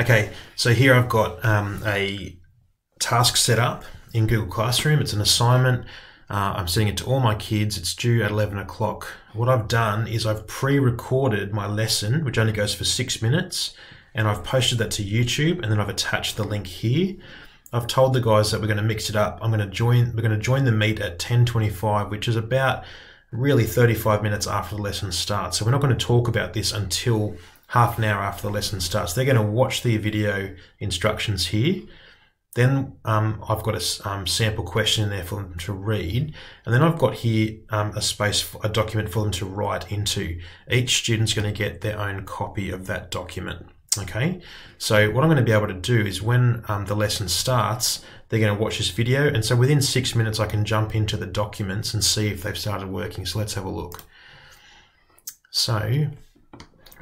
Okay, so here I've got um, a task set up in Google Classroom. It's an assignment. Uh, I'm sending it to all my kids. It's due at 11 o'clock. What I've done is I've pre-recorded my lesson, which only goes for six minutes, and I've posted that to YouTube, and then I've attached the link here. I've told the guys that we're going to mix it up. I'm going to join. We're going to join the meet at 10:25, which is about really 35 minutes after the lesson starts. So we're not going to talk about this until half an hour after the lesson starts. They're going to watch the video instructions here. Then um, I've got a um, sample question in there for them to read. And then I've got here um, a space, for, a document for them to write into. Each student's going to get their own copy of that document. Okay, so what I'm going to be able to do is when um, the lesson starts, they're going to watch this video. And so within six minutes, I can jump into the documents and see if they've started working. So let's have a look. So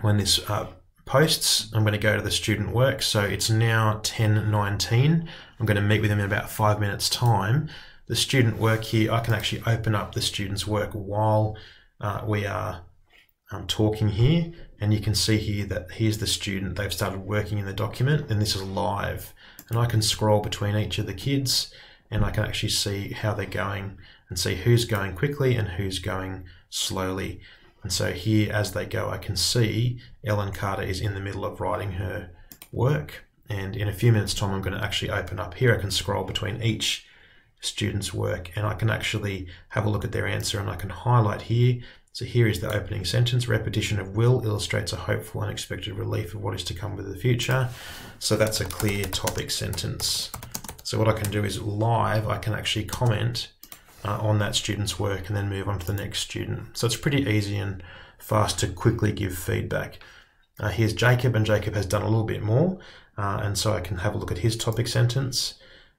when this uh, posts, I'm going to go to the student work. So it's now 10.19. I'm going to meet with them in about five minutes time. The student work here, I can actually open up the student's work while uh, we are um, talking here. And you can see here that here's the student. They've started working in the document and this is live. And I can scroll between each of the kids and I can actually see how they're going and see who's going quickly and who's going slowly. And so here, as they go, I can see Ellen Carter is in the middle of writing her work. And in a few minutes time, I'm going to actually open up here. I can scroll between each student's work and I can actually have a look at their answer and I can highlight here. So here is the opening sentence. Repetition of will illustrates a hopeful and expected relief of what is to come with the future. So that's a clear topic sentence. So what I can do is live, I can actually comment uh, on that student's work and then move on to the next student. So it's pretty easy and fast to quickly give feedback. Uh, here's Jacob, and Jacob has done a little bit more, uh, and so I can have a look at his topic sentence.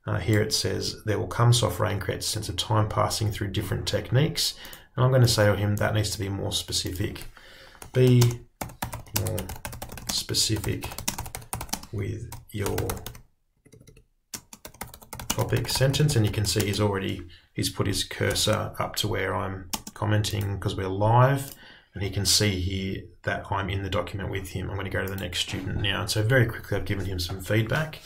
Uh, here it says, there will come soft rain creates a sense of time passing through different techniques. And I'm going to say to him, that needs to be more specific. Be more specific with your topic sentence. And you can see he's already he's put his cursor up to where I'm commenting because we're live and he can see here that I'm in the document with him. I'm going to go to the next student now. And so very quickly I've given him some feedback.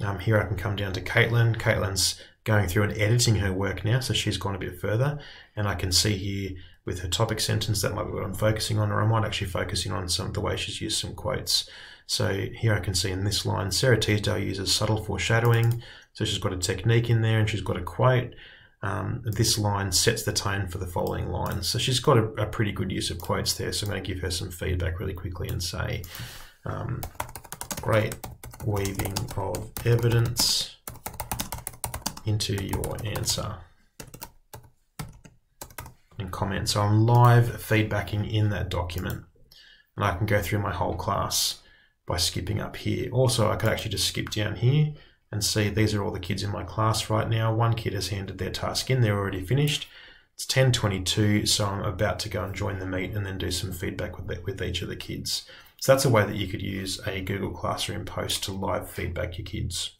Um, here I can come down to Caitlin. Caitlin's going through and editing her work now, so she's gone a bit further. And I can see here with her topic sentence, that might be what I'm focusing on, or I might actually focus in on some of the way she's used some quotes. So here I can see in this line, Sara Teasdale uses subtle foreshadowing. So she's got a technique in there and she's got a quote um, this line sets the tone for the following lines. So she's got a, a, pretty good use of quotes there. So I'm going to give her some feedback really quickly and say, um, great weaving of evidence into your answer and comment. So I'm live feedbacking in that document and I can go through my whole class by skipping up here. Also, I could actually just skip down here and see these are all the kids in my class right now. One kid has handed their task in, they're already finished. It's 10.22, so I'm about to go and join the meet and then do some feedback with, with each of the kids. So that's a way that you could use a Google Classroom post to live feedback your kids.